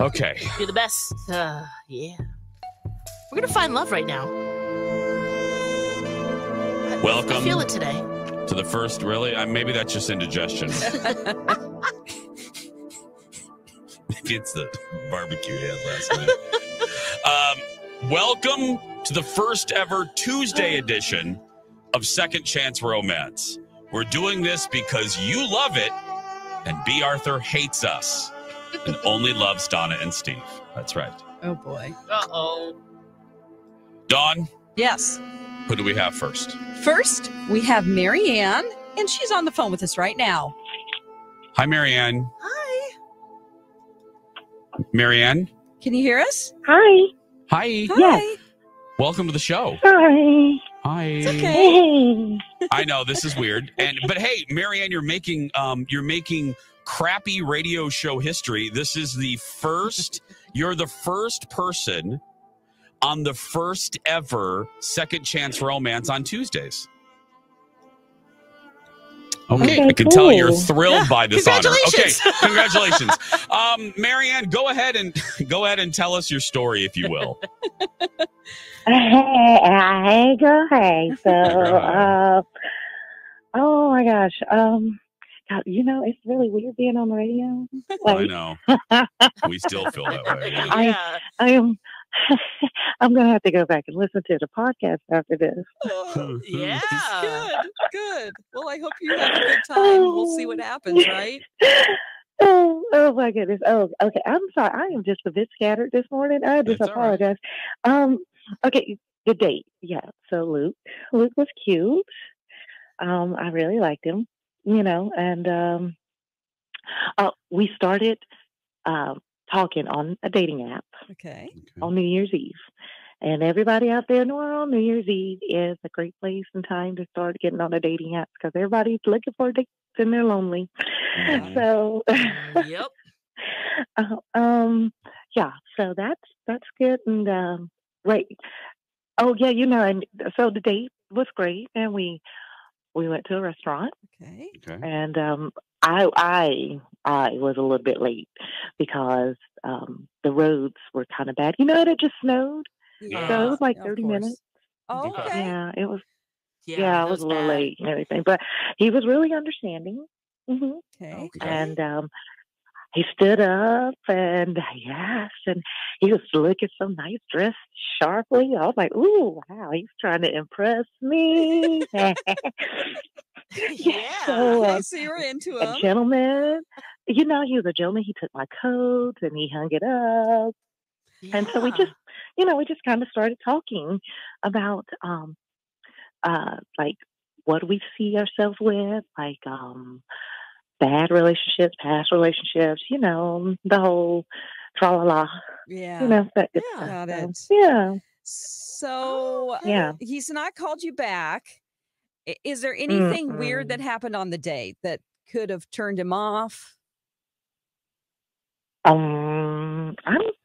Okay. You're the best. Uh, yeah. We're gonna find love right now. I- I Welcome. feel it today. To the first, really? Uh, maybe that's just indigestion. maybe it's the barbecue you had last night. um, welcome to the first ever Tuesday edition of Second Chance Romance. We're doing this because you love it and Bea Arthur hates us and only loves Donna and Steve. That's right. Oh boy. Uh oh. Dawn, Yes. who do we have first? First, we have MaryAnn, and she's on the phone with us right now. Hi, MaryAnn. Hi. MaryAnn. Can you hear us? Hi. Hi. Hi. Welcome to the show. Hi. Hi. It's okay. I know this is weird, and but hey, MaryAnn, you're making um, you're making crappy radio show history. This is the first. You're the first person on the first ever Second Chance Romance on Tuesdays. Okay, Okay, I can tell you're thrilled Yeah, by this honor. Okay, congratulations. congratulations, um, MaryAnn. Go ahead and go ahead and tell us your story, if you will. Hey, hey, go hey. So, uh, oh my gosh. Um, God, you know, it's really weird being on the radio. I know we still feel that way. I- yeah. I am. I'm gonna have to go back and listen to the podcast after this. Oh, Yeah. good. Good. Well, I hope you have a good time. We'll see what happens, right? Oh, oh my goodness. Oh, okay. I'm sorry. I am just a bit scattered this morning. I just That's all right. apologize. Um, okay, the date. Yeah. So Luke, Luke was cute. Um, I really liked him. You know, and um, uh, we started um talking on a dating app Okay. on New Year's Eve. And everybody out there in the world, New Year's Eve is a great place and time to start getting on a dating app because everybody's looking for dates and they're lonely. Mhm. So, Yep. uh, um, yeah, so that's that's good. And um, right, oh yeah, you know, and so the date was great, and we we went to a restaurant, Okay. Okay. and um, I I I was a little bit late because um, the roads were kind of bad. You know, it had just snowed. Yeah. So it was like of 30 minutes. Oh, Okay. okay. Yeah, it was. Yeah, Yeah, I that was a little bad. late and everything, but he was really understanding. hmm Okay. Okay. And um, he stood up and yes, and he was looking so nice, dressed sharply. I was like, "Ooh, wow, he's trying to impress me." Yeah. So, uh, so you were into a gentleman. You know, he was a gentleman. He took my coat and he hung it up. And so we just, you know, we just kind of started talking about, um, uh, like what we see ourselves with, like, um, bad relationships, past relationships, you know, the whole tra la la, Yeah. you know, that Yeah. Got So, yeah. So Yeah. he's not called you back. Is there anything weird that happened on the date that could have turned him off? Um, I don't,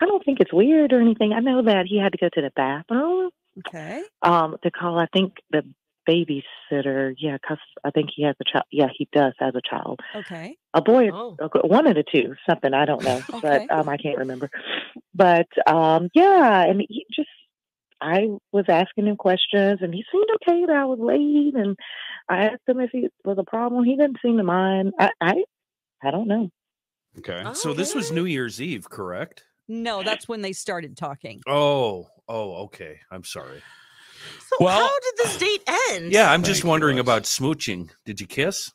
I don't think it's weird or anything. I know that he had to go to the bathroom, Okay. um, to call, I think the babysitter. Yeah. Cause I think he has a child. Yeah, he does has a child. Okay. a boy, Oh. or a- one of the two, something I don't know, Okay. but um, I can't remember. But um, yeah, and he just, I was asking him questions, and he seemed okay that I was late, and I asked him if he was a problem. He didn't seem to mind. I, I, I don't know. Okay. So this was New Year's Eve, correct? No, that's when they started talking. Oh, oh, okay. I'm sorry. So Well- how did this date end? Yeah, I'm Thank just wondering about smooching. Did you kiss?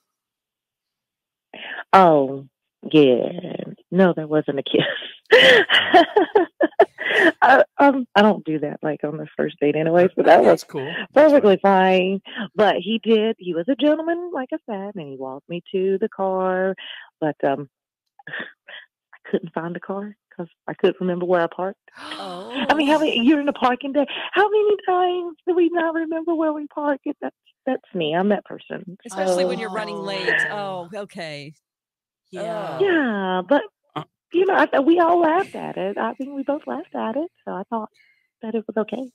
Oh, yeah, no, there wasn't a kiss. I, um, I don't do that like on the first date, anyway, But that was cool. That's fine. perfectly fine. But he did. He was a gentleman, like I said, and he walked me to the car. But um, I couldn't find the car because I couldn't remember where I parked. Oh. I mean, how many? You're in the parking day. How many times do we not remember where we parked? It? That's that's me. I'm that person. Especially So, when you're running late. Oh, okay. Yeah. Oh. yeah, but Uh. you know, I, we all laughed at it. I think we both laughed at it. So I thought that it was okay.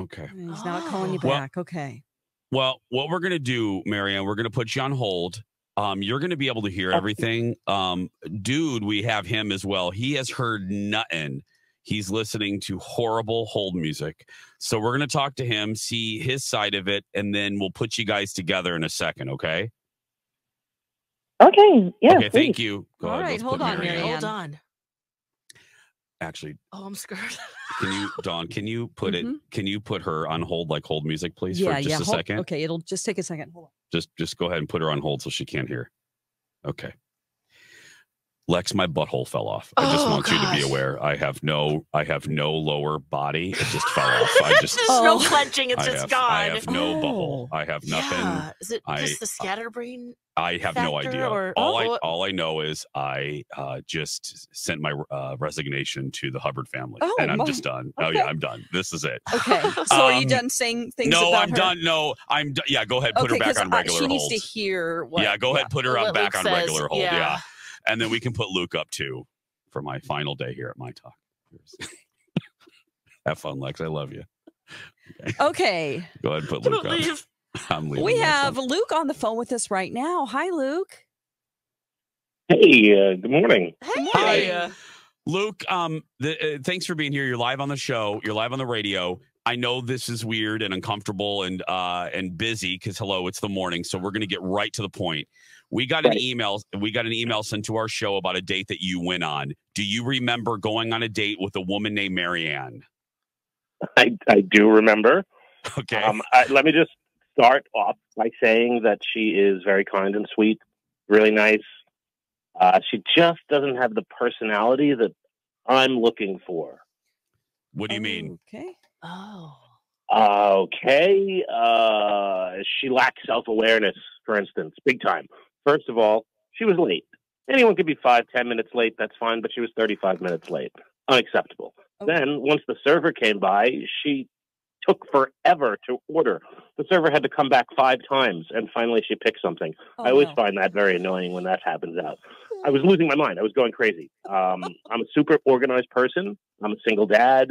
Okay. He's not calling you Oh. Well- back. Okay. Well, what we're going to do, MaryAnn, we're going to put you on hold Um, you're going to be able to hear everything. Um, dude, we have him as well. He has heard nothing. He's listening to horrible hold music. So we're going to talk to him, see his side of it, and then we'll put you guys together in a second. Okay. Okay. Yeah. okay. Thank you. Go All ahead. right, hold on, Mary. MaryAnn. Hold on. Actually, Oh, I'm scared. can you, Dawn? Can you put it? Mhm. Can you put her on hold, like hold music, please, yeah, for just yeah. a hold- second? Okay, it'll just take a second. Hold on. Just, just go ahead and put her on hold so she can't hear. Okay. Lex, my butthole fell off. I just Oh, want you to be aware. I have no, I have no lower body. It just fell off. I just, There's no Oh. clenching. It's I just have, gone. I have no Oh. butthole. I have nothing. Yeah. Is it I- just the scatterbrain? I have no idea. or- all I oh. all I know is I uh, just sent my uh, resignation to the Hubbard family, Oh, and I'm my- just done. Oh yeah, I'm done. This is it. Okay, so are you Um, done saying things? no, about I'm her? done. No, I'm done. Yeah, go ahead. Put okay, her back on I- regular she hold. needs to hear what. yeah, go ahead. Put her What on back Luke on says, regular hold. yeah. Yeah. And then we can put Luke up too for my final day here at myTalk. Have fun, Lex. I love you. Okay, Go ahead and put Don't Luke up. leave. I'm leaving. we have up. Luke on the phone with us right now. Hi, Luke. Hey, uh, good morning. Hey. Hi. Luke, um, the, uh, thanks for being here. You're live on the show. You're live on the radio. I know this is weird and uncomfortable and uh and busy because hello, it's the morning. So we're gonna get right to the point. We got an email. We got an email sent to our show about a date that you went on. Do you remember going on a date with a woman named MaryAnn? I, I do remember. Okay. Um, I, let me just start off by saying that she is very kind and sweet, really nice. Uh, she just doesn't have the personality that I'm looking for. What do you mean? Okay. Oh. Okay. Uh, she lacks self awareness, for instance, big time. First of all, she was late. Anyone could be five, ten minutes late. That's fine, but she was 35 minutes late. Unacceptable. Okay. Then, once the server came by, she took forever to order. The server had to come back five times, and finally she picked something. Oh, I always no. find that very annoying when that happens out. I was losing my mind. I was going crazy. Um, I'm a super organized person. I'm a single dad.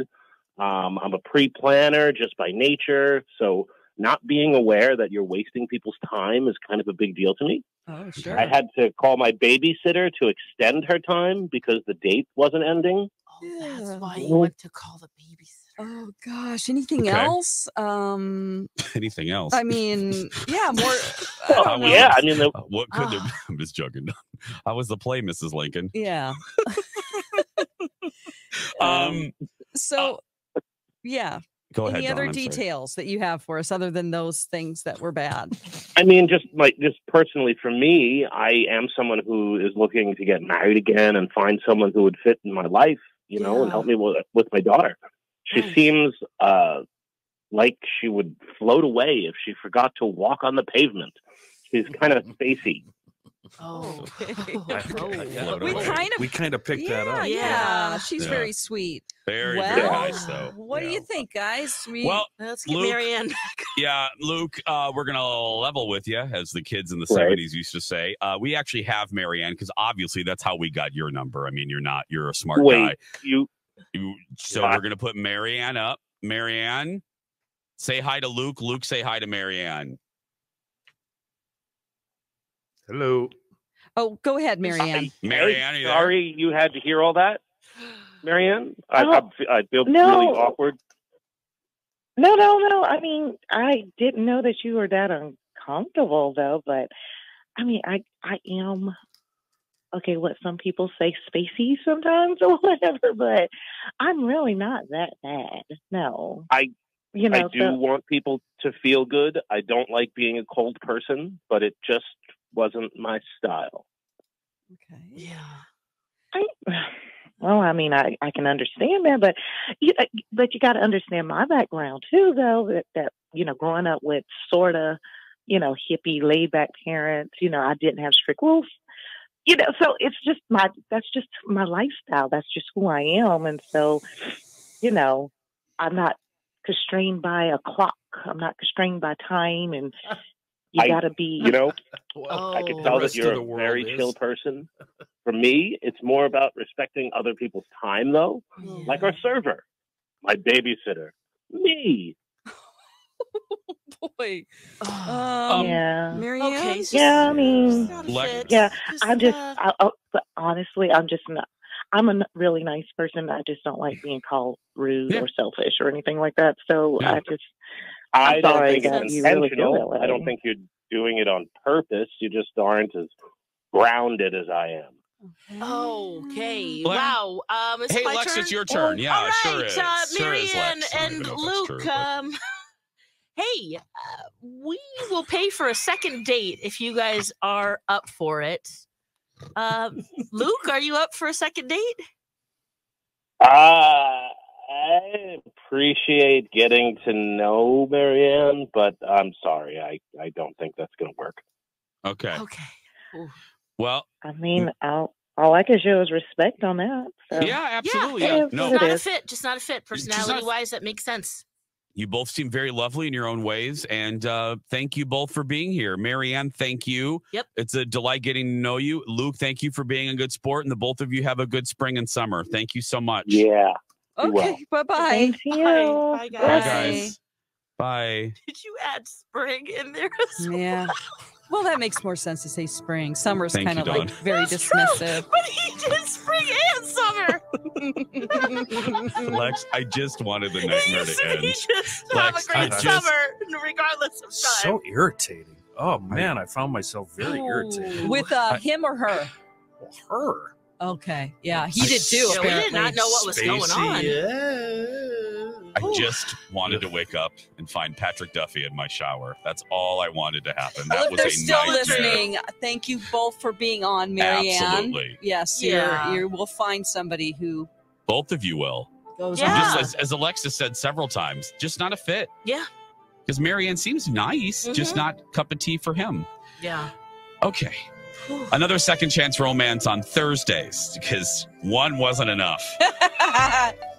Um, I'm a pre-planner just by nature. So not being aware that you're wasting people's time is kind of a big deal to me. Oh, sure. I had to call my babysitter to extend her time because the date wasn't ending. Oh, that's why you went to call the babysitter. Oh gosh, anything Okay. else? Um, Anything else? I mean, yeah, more. Well, don't yeah, I mean, the, Uh, what could there? Ah. I'm just joking. How was the play, Mrs. Lincoln? Yeah. Um, So, yeah. go ahead. Any Dawn, other I'm sorry. details that you have for us other than those things that were bad? I mean, just like just personally for me, I am someone who is looking to get married again and find someone who would fit in my life, you know, and help me with, with my daughter. She Nice. seems uh, like she would float away if she forgot to walk on the pavement. She's kind of spacey. Oh. Okay. I- Oh. We okay. kind of- we kind of picked that up. yeah, Yeah. She's Yeah. very sweet. Very, well, very nice, though. What do you think, guys? We, Well, Let's get Luke- MaryAnn. Yeah, Luke, uh, we're going to level with you, as the kids in the Right. 70s used to say. Uh, we actually have MaryAnn because obviously that's how we got your number. I mean, you're not, you're a smart Wait. guy. You You, so What? we're going to put MaryAnn up. MaryAnn, say hi to Luke. Luke, say hi to MaryAnn. Hello. oh, go ahead, MaryAnn. I- MaryAnn, are you there? sorry you had to hear all that, MaryAnn. I, Oh, I, I feel no. really awkward. No, no, no. I mean, I didn't know that you were that uncomfortable though, but I mean, I I am okay, what some people say spacey sometimes or whatever, but I'm really not that bad. No. I- you know, I do so- want people to feel good. I don't like being a cold person, but it just wasn't my style. Okay. Yeah. I, well, I mean, I, I can understand that, but you, uh, but you got to understand my background too, though. That, that you know, growing up with sort of, you know, hippie, laid back parents. You know, I didn't have strict rules. You know, so it's just my that's just my lifestyle. That's just who I am, and so, you know, I'm not constrained by a clock. I'm not constrained by time, and you got to be. You know, Oh. I can tell that you're a very is. chill person. For me, it's more about respecting other people's time, though. Like our server, my babysitter, me. Boy. Um, yeah. MaryAnn? okay. it's Yeah, I mean, it's not a Lex- fit. Yeah, Just, I'm just, I, oh, but honestly, I'm just not. I'm a really nice person. I just don't like being called rude Yeah. or selfish or anything like that. So Yeah. I just, I I'm don't sorry think that it's you really feel intentional. that way. I don't think you're doing it on purpose. You just aren't as grounded as I am. Okay. Lex- Wow. Um, is it Hey, my Lex, turn? it's your turn. Yeah, All right, sure is. uh, Sure is, MaryAnn Lex. I don't and even know if that's Luke. true, but- um, hey, uh, we will pay for a second date if you guys are up for it. Um, Luke, are you up for a second date? Uh, I appreciate getting to know MaryAnn, but I'm sorry. I, I don't think that's going to work. Okay. Okay. Well, I mean, all, all I can show is respect on that. So. yeah, absolutely. Yeah, Yeah. No, is. Not a fit. Just not a fit. Just not- Personality wise, that makes sense. You both seem very lovely in your own ways. And uh, thank you both for being here. MaryAnn, thank you. Yep. It's a delight getting to know you. Luke, thank you for being a good sport. And the both of you have a good spring and summer. Thank you so much. Yeah. You will. Okay, bye bye. Same to you. Bye, Bye, guys. guys. Bye. Did you add spring in there? as well? Yeah. Well, that makes more sense to say spring. Summer's Thank kind of like very That's true. dismissive. But he did spring and summer. Lex, I just wanted the He nightmare just- to he end. just have a great just- summer, regardless of time. So irritating. Oh man, I found myself very irritated. With uh, him or her? Well, her. Okay. Yeah, he did too. Yeah, we did not know what was going on. Yeah. I just wanted to wake up and find Patrick Duffy in my shower. That's all I wanted to happen. That Well, if was they're a still nightmare. listening, thank you both for being on, MaryAnn. Absolutely. Yes, Yeah. you're, you will find somebody who Both of you will. goes Yeah. Just as, as Alexis said several times, just not a fit. Yeah. Because MaryAnn seems nice, just Mhm. not cup of tea for him. Yeah. Okay. Another second chance romance on Thursdays because one wasn't enough.